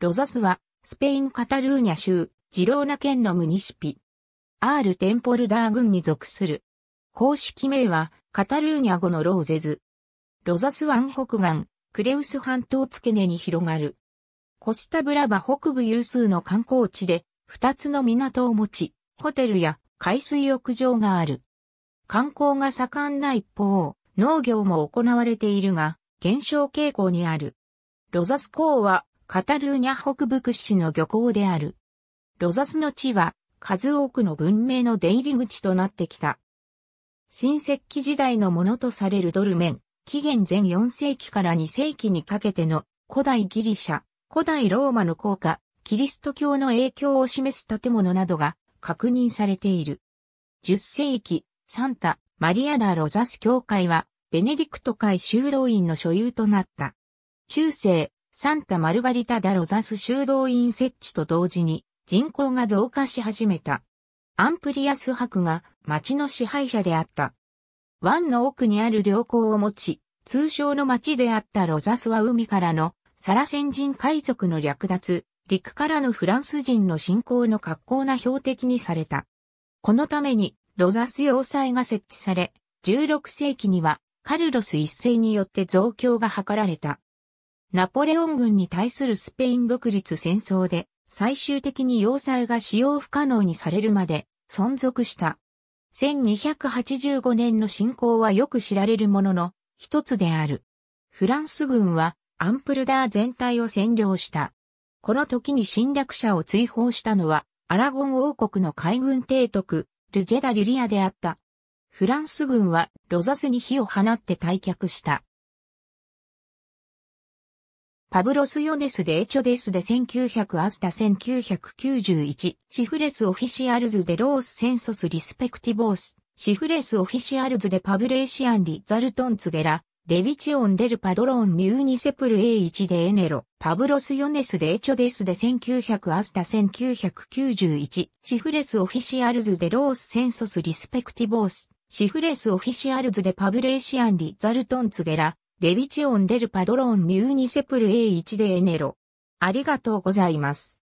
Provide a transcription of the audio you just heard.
ロザスは、スペインカタルーニャ州、ジローナ県のムニシピ。アール・テンポルダー郡に属する。公式名は、カタルーニャ語のローゼズ。ロザス湾北岸、クレウス半島付け根に広がる。コスタブラバ北部有数の観光地で、二つの港を持ち、ホテルや海水浴場がある。観光が盛んな一方、農業も行われているが、減少傾向にある。ロザス港はカタルーニャ北部屈指の漁港である。ロザスの地は数多くの文明の出入り口となってきた。新石器時代のものとされるドルメン、紀元前4世紀から2世紀にかけての古代ギリシャ、古代ローマの効果、キリスト教の影響を示す建物などが確認されている。10世紀、サンタ、マリアダ・ロザス教会は、ベネディクト会修道院の所有となった。中世、サンタ・マルガリタ・ダ・ロザス修道院設置と同時に人口が増加し始めた。アンプリアス博が町の支配者であった。湾の奥にある良港を持ち、通称の町であったロザスは海からのサラセン人海賊の略奪、陸からのフランス人の侵攻の格好な標的にされた。このためにロザス要塞が設置され、16世紀にはカルロス一世によって増強が図られた。ナポレオン軍に対するスペイン独立戦争で最終的に要塞が使用不可能にされるまで存続した。1285年の侵攻はよく知られるものの一つである。フランス軍はアンプルダー全体を占領した。この時に侵略者を追放したのはアラゴン王国の海軍提督ルジェダ・リリアであった。フランス軍はロザスに火を放って退却した。パブロス・ヨネスでエチョデスで1900アスタ1991シフレス・オフィシアルズでロース・センソス・リスペクティボースシフレス・オフィシアルズでパブレーシアン・リ・ザルトン・ツゲラレビチオン・デル・パドロン・ミューニセプル A1 でエネロパブロス・ヨネスでエチョデスで1900アスタ1991シフレス・オフィシアルズでロース・センソス・リスペクティボースシフレス・オフィシアルズでパブレーシアン・リ・ザルトン・ツゲラレビチオンデルパドロンミューニセプル A1 でエネロ。ありがとうございます。